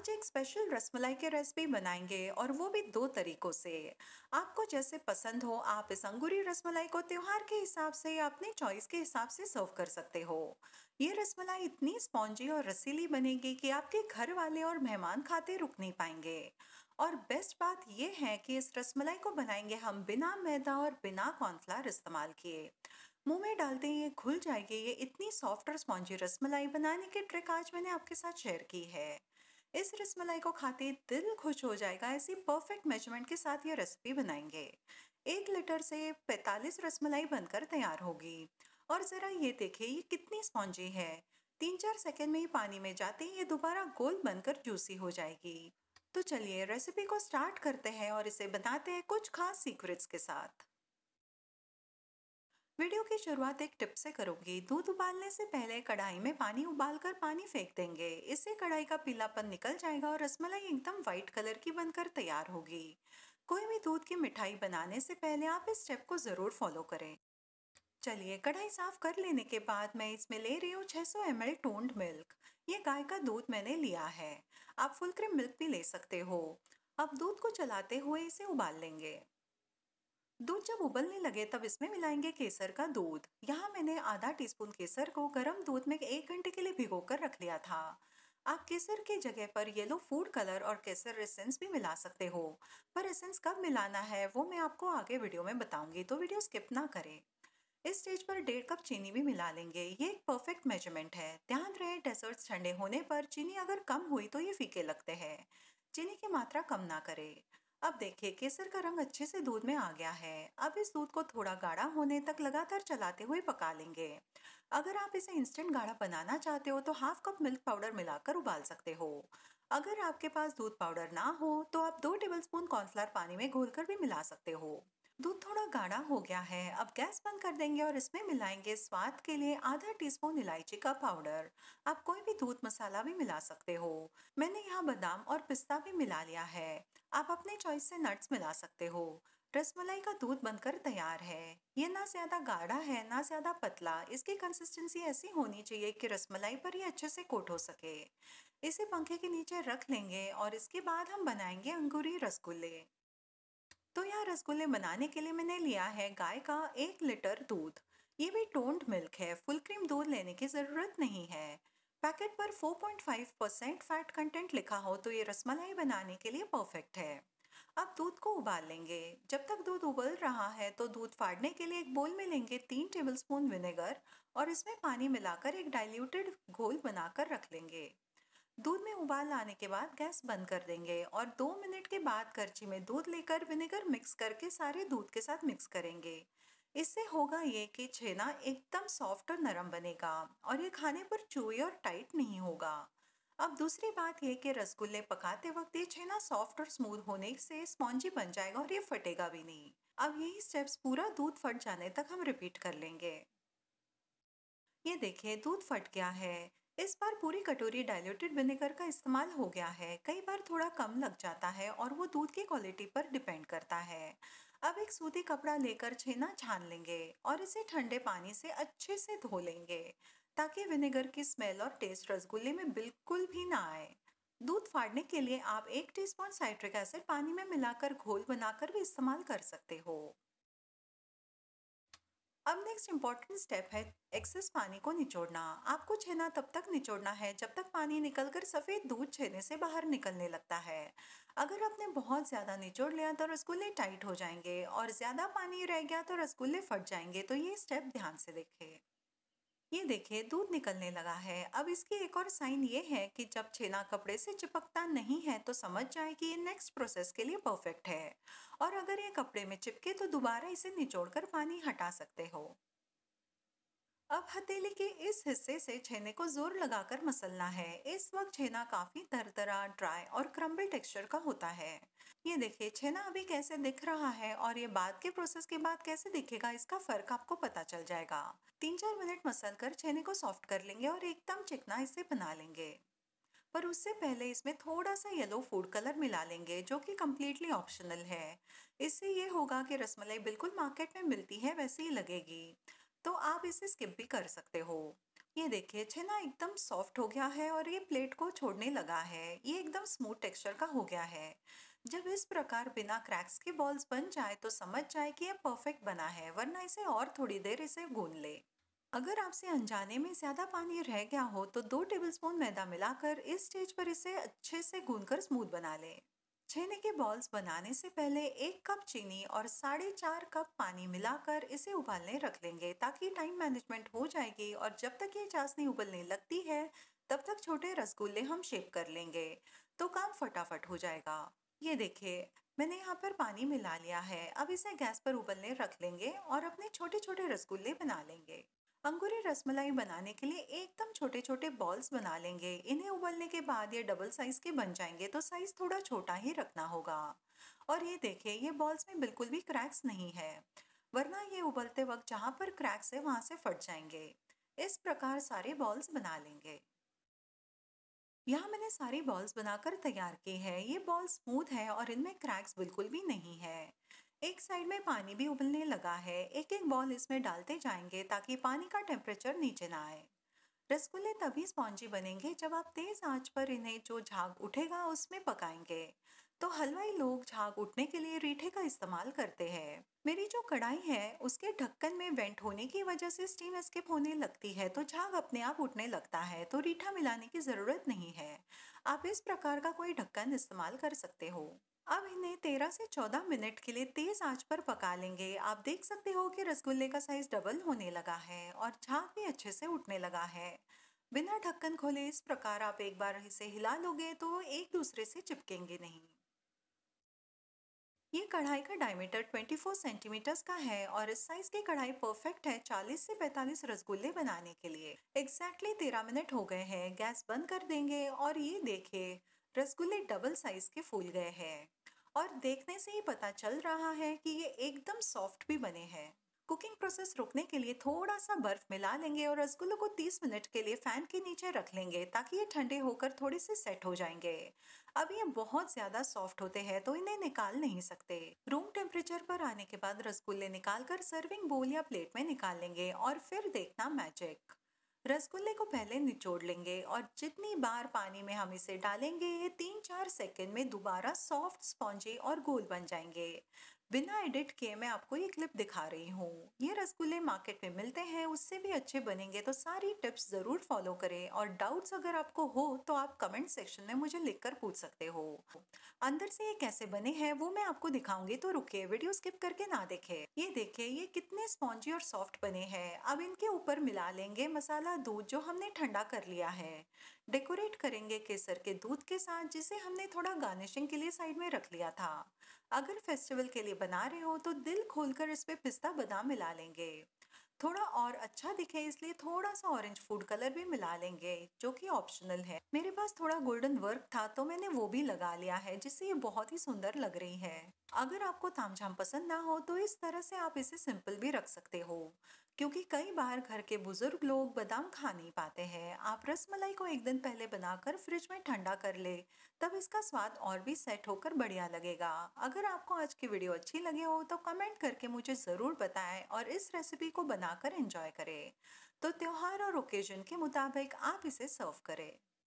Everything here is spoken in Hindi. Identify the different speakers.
Speaker 1: आज एक स्पेशल रसमलाई की रेसिपी बनाएँगे और वो भी दो तरीकों से। आपको जैसे पसंद हो, आप इस अंगूरी रसमलाई को त्योहार के हिसाब से या अपने चॉइस के हिसाब से सर्व कर सकते हो। ये रसमलाई इतनी स्पॉन्जी और रसीली बनेगी कि आपके घर वाले और मेहमान खाते रुक नहीं पाएँगे। और बेस्ट बात यह है कि इस रसमलाई को बनाएँगे हम बिना मैदा और बिना कॉर्नफ्लावर इस्तेमाल किए। मुँह में डालते ही ये घुल जाएगी, ये इतनी सॉफ्ट और स्पॉन्जी रसमलाई बनाने की ट्रिक आज मैंने आपके साथ शेयर की है। इस रसमलाई को खाते दिल खुश हो जाएगा, ऐसी परफेक्ट मेज़रमेंट के साथ ये रेसिपी बनाएँगे। एक लीटर से 45 रसमलाई बनकर तैयार होगी। और ज़रा ये देखिए ये कितनी स्पॉन्जी है। तीन चार सेकेंड में ही पानी में जाते ही ये दोबारा गोल बनकर जूसी हो जाएगी। तो चलिए रेसिपी को स्टार्ट करते हैं और इसे बनाते हैं कुछ खास सीक्रेट्स के साथ। वीडियो की शुरुआत एक टिप से करूँगी। दूध उबालने से पहले कढ़ाई में पानी उबालकर पानी फेंक देंगे। इससे कढ़ाई का पीलापन निकल जाएगा और रसमलाई एकदम व्हाइट कलर की बनकर तैयार होगी। कोई भी दूध की मिठाई बनाने से पहले आप इस स्टेप को ज़रूर फॉलो करें। चलिए, कढ़ाई साफ़ कर लेने के बाद मैं इसमें ले रही हूँ 600 सौ एम टोन्ड मिल्क ये गाय का दूध मैंने लिया है। आप फुल क्रीम मिल्क भी ले सकते हो। अब दूध को चलाते हुए इसे उबाल लेंगे। दूध जब उबलने लगे, तब इसमें मिलाएँगे केसर का दूध। यहाँ मैंने आधा टीस्पून केसर को गर्म दूध में एक घंटे के लिए भिगोकर रख लिया था। आप केसर की जगह पर येलो फ़ूड कलर और केसर एसेंस भी मिला सकते हो। पर एसेंस कब मिलाना है, वो मैं आपको आगे वीडियो में बताऊँगी तो वीडियो स्किप ना करें। इस स्टेज पर डेढ़ कप चीनी भी मिला लेंगे। ये एक परफेक्ट मेज़रमेंट है। ध्यान रहे डेजर्ट्स ठंडे होने पर चीनी अगर कम हुई तो ये फीके लगते हैं। चीनी की मात्रा कम ना करें। अब देखिए, केसर का रंग अच्छे से दूध में आ गया है। अब इस दूध को थोड़ा गाढ़ा होने तक लगातार चलाते हुए पका लेंगे। अगर आप इसे इंस्टेंट गाढ़ा बनाना चाहते हो तो हाफ़ कप मिल्क पाउडर मिलाकर उबाल सकते हो। अगर आपके पास दूध पाउडर ना हो तो आप दो टेबलस्पून स्पून कॉर्नफ्लावर पानी में घोलकर भी मिला सकते हो। दूध थोड़ा गाढ़ा हो गया है। अब गैस बंद कर देंगे और इसमें मिलाएँगे स्वाद के लिए आधा टीस्पून इलायची का पाउडर। आप कोई भी दूध मसाला भी मिला सकते हो। मैंने यहाँ बादाम और पिस्ता भी मिला लिया है। आप अपने चॉइस से नट्स मिला सकते हो। रसमलाई का दूध बनकर तैयार है। ये ना ज़्यादा गाढ़ा है, ना ज़्यादा पतला। इसकी कंसिस्टेंसी ऐसी होनी चाहिए कि रसमलाई पर ये अच्छे से कोट हो सके। इसे पंखे के नीचे रख लेंगे और इसके बाद हम बनाएँगे अंगूरी रसगुल्ले। तो यहाँ रसगुल्ले बनाने के लिए मैंने लिया है गाय का एक लीटर दूध। ये भी टोन्ड मिल्क है, फुल क्रीम दूध लेने की ज़रूरत नहीं है। पैकेट पर 4.5 परसेंट फैट कंटेंट लिखा हो तो ये रसमलाई बनाने के लिए परफेक्ट है। अब दूध को उबाल लेंगे। जब तक दूध उबल रहा है तो दूध फाड़ने के लिए एक बोल में लेंगे तीन टेबलस्पून विनेगर और इसमें पानी मिलाकर एक डाइल्यूटेड घोल बनाकर रख लेंगे। दूध में उबाल आने के बाद गैस बंद कर देंगे और दो मिनट के बाद करची में दूध लेकर विनेगर मिक्स करके सारे दूध के साथ मिक्स करेंगे। इससे होगा ये कि छेना एकदम सॉफ्ट और नरम बनेगा और ये खाने पर चुई और टाइट नहीं होगा। अब दूसरी बात यह कि रसगुल्ले पकाते वक्त ये छेना सॉफ्ट और स्मूथ होने से स्पॉन्जी बन जाएगा और ये फटेगा भी नहीं। अब यही स्टेप्स पूरा दूध फट जाने तक हम रिपीट कर लेंगे। ये देखिए दूध फट गया है। इस बार पूरी कटोरी डायल्यूटेड विनेगर का इस्तेमाल हो गया है। कई बार थोड़ा कम लग जाता है और वो दूध की क्वालिटी पर डिपेंड करता है। अब एक सूती कपड़ा लेकर छेना छान लेंगे और इसे ठंडे पानी से अच्छे से धो लेंगे, ताकि विनेगर की स्मेल और टेस्ट रसगुल्ले में बिल्कुल भी ना आए। दूध फाड़ने के लिए आप एक टीस्पून साइट्रिक एसिड पानी में मिलाकर घोल बनाकर भी इस्तेमाल कर सकते हो। अब नेक्स्ट इंपॉर्टेंट स्टेप है एक्सेस पानी को निचोड़ना। आपको छेना तब तक निचोड़ना है जब तक पानी निकलकर सफ़ेद दूध छेने से बाहर निकलने लगता है। अगर आपने बहुत ज़्यादा निचोड़ लिया तो रसगुल्ले टाइट हो जाएँगे और ज़्यादा पानी रह गया तो रसगुल्ले फट जाएँगे तो ये स्टेप ध्यान से देखें। ये देखिए, दूध निकलने लगा है। अब इसकी एक और साइन ये है कि जब छेना कपड़े से चिपकता नहीं है तो समझ जाए कि ये नेक्स्ट प्रोसेस के लिए परफेक्ट है। और अगर ये कपड़े में चिपके तो दोबारा इसे निचोड़कर पानी हटा सकते हो। अब हथेली के इस हिस्से से छेने को ज़ोर लगाकर मसलना है। इस वक्त छेना काफ़ी तरतरा, ड्राई और क्रम्बल टेक्सचर का होता है। ये देखिए, छेना अभी कैसे दिख रहा है और ये बाद के प्रोसेस के बाद कैसे दिखेगा, इसका फ़र्क आपको पता चल जाएगा। तीन चार मिनट मसल कर छेने को सॉफ्ट कर लेंगे और एकदम चिकना इसे बना लेंगे। पर उससे पहले इसमें थोड़ा सा येलो फ़ूड कलर मिला लेंगे, जो कि कम्प्लीटली ऑप्शनल है। इससे ये होगा कि रसमलाई बिल्कुल मार्केट में मिलती है, वैसे ही लगेगी। तो आप इसे स्किप भी कर सकते हो। ये देखिए छेना एकदम सॉफ्ट हो गया है और ये प्लेट को छोड़ने लगा है। ये एकदम स्मूथ टेक्सचर का हो गया है। जब इस प्रकार बिना क्रैक्स के बॉल्स बन जाए तो समझ जाए कि ये परफेक्ट बना है, वरना इसे और थोड़ी देर इसे गूंद ले। अगर आपसे अनजाने में ज़्यादा पानी रह गया हो तो दो टेबलस्पून मैदा मिलाकर इस स्टेज पर इसे अच्छे से गूंदकर स्मूथ बना लें। छेने के बॉल्स बनाने से पहले एक कप चीनी और साढ़े चार कप पानी मिलाकर इसे उबालने रख लेंगे ताकि टाइम मैनेजमेंट हो जाएगी और जब तक ये चाशनी उबलने लगती है, तब तक छोटे रसगुल्ले हम शेप कर लेंगे। तो काम फटाफट हो जाएगा। ये देखिए, मैंने यहाँ पर पानी मिला लिया है। अब इसे गैस पर उबलने रख लेंगे और अपने छोटे छोटे रसगुल्ले बना लेंगे। अंगूरी रसमलाई बनाने के लिए एकदम छोटे छोटे बॉल्स बना लेंगे। इन्हें उबलने के बाद ये डबल साइज़ के बन जाएँगे तो साइज़ थोड़ा छोटा ही रखना होगा। और ये देखिए, ये बॉल्स में बिल्कुल भी क्रैक्स नहीं है, वरना ये उबलते वक्त जहाँ पर क्रैक्स है, वहाँ से फट जाएँगे। इस प्रकार सारे बॉल्स बना लेंगे। यहाँ मैंने सारी बॉल्स बनाकर तैयार की है। ये बॉल स्मूथ है और इनमें क्रैक्स बिल्कुल भी नहीं है। एक साइड में पानी भी उबलने लगा है। एक एक बॉल इसमें डालते जाएँगे ताकि पानी का टेम्परेचर नीचे ना आए। रसगुल्ले तभी स्पॉन्जी बनेंगे जब आप तेज आँच पर इन्हें जो झाग उठेगा उसमें पकाएँगे। तो हलवाई लोग झाग उठने के लिए रीठे का इस्तेमाल करते हैं। मेरी जो कढ़ाई है, उसके ढक्कन में वेंट होने की वजह से स्टीम स्किप होने लगती है तो झाग अपने आप उठने लगता है तो रीठा मिलाने की ज़रूरत नहीं है। आप इस प्रकार का कोई ढक्कन इस्तेमाल कर सकते हो। अब इन्हें 13 से 14 मिनट के लिए तेज आँच पर पका लेंगे। आप देख सकते हो कि रसगुल्ले का साइज़ डबल होने लगा है और झाग भी अच्छे से उठने लगा है। बिना ढक्कन खोले इस प्रकार आप एक बार इसे हिला लोगे तो एक दूसरे से चिपकेंगे नहीं। ये कढ़ाई का डायमीटर 24 सेंटीमीटर का है और इस साइज़ की कढ़ाई परफेक्ट है 40 से 45 रसगुल्ले बनाने के लिए। एग्जैक्टली exactly 13 मिनट हो गए हैं, गैस बंद कर देंगे और ये देखिए रसगुल्ले डबल साइज़ के फूल गए हैं। और देखने से ही पता चल रहा है कि ये एकदम सॉफ्ट भी बने हैं। कुकिंग प्रोसेस रुकने के लिए थोड़ा सा बर्फ़ मिला लेंगे और रसगुल्लों को 30 मिनट के लिए फ़ैन के नीचे रख लेंगे ताकि ये ठंडे होकर थोड़े से सेट हो जाएँगे। अब ये बहुत ज़्यादा सॉफ्ट होते हैं तो इन्हें निकाल नहीं सकते। रूम टेम्परेचर पर आने के बाद रसगुल्ले निकाल कर सर्विंग बोल या प्लेट में निकाल लेंगे और फिर देखना मैजिक। रसगुल्ले को पहले निचोड़ लेंगे और जितनी बार पानी में हम इसे डालेंगे ये तीन चार सेकेंड में दोबारा सॉफ्ट स्पॉन्जी और गोल बन जाएँगे। बिना एडिट किए मैं आपको ये क्लिप दिखा रही हूँ। ये रसगुल्ले मार्केट में मिलते हैं, उससे भी अच्छे बनेंगे तो सारी टिप्स ज़रूर फॉलो करें और डाउट्स अगर आपको हो तो आप कमेंट सेक्शन में मुझे लिखकर पूछ सकते हो। अंदर से ये कैसे बने हैं, वो मैं आपको दिखाऊँगी तो रुके वीडियो स्किप करके ना देखे। ये देखे ये कितने स्पॉन्जी और सॉफ्ट बने हैं। अब इनके ऊपर मिला लेंगे मसाला दूध, जो हमने ठंडा कर लिया है। डेकोरेट करेंगे केसर के दूध के साथ, जिसे हमने थोड़ा गार्निशिंग के लिए साइड में रख लिया था। अगर फेस्टिवल के लिए बना रहे हो तो दिल खोलकर इस पे पिस्ता बादाम मिला लेंगे। थोड़ा और अच्छा दिखे, इसलिए थोड़ा सा ऑरेंज फ़ूड कलर भी मिला लेंगे, जो कि ऑप्शनल है। मेरे पास थोड़ा गोल्डन वर्क था तो मैंने वो भी लगा लिया है, जिससे ये बहुत ही सुंदर लग रही है। अगर आपको तामझाम पसंद ना हो तो इस तरह से आप इसे सिंपल भी रख सकते हो। क्योंकि कई बार घर के बुज़ुर्ग लोग बादाम खा नहीं पाते हैं। आप रसमलाई को एक दिन पहले बनाकर फ्रिज में ठंडा कर ले, तब इसका स्वाद और भी सेट होकर बढ़िया लगेगा। अगर आपको आज की वीडियो अच्छी लगी हो तो कमेंट करके मुझे ज़रूर बताएँ और इस रेसिपी को बनाकर एंजॉय करें। तो त्यौहार और ओकेजन के मुताबिक आप इसे सर्व करें।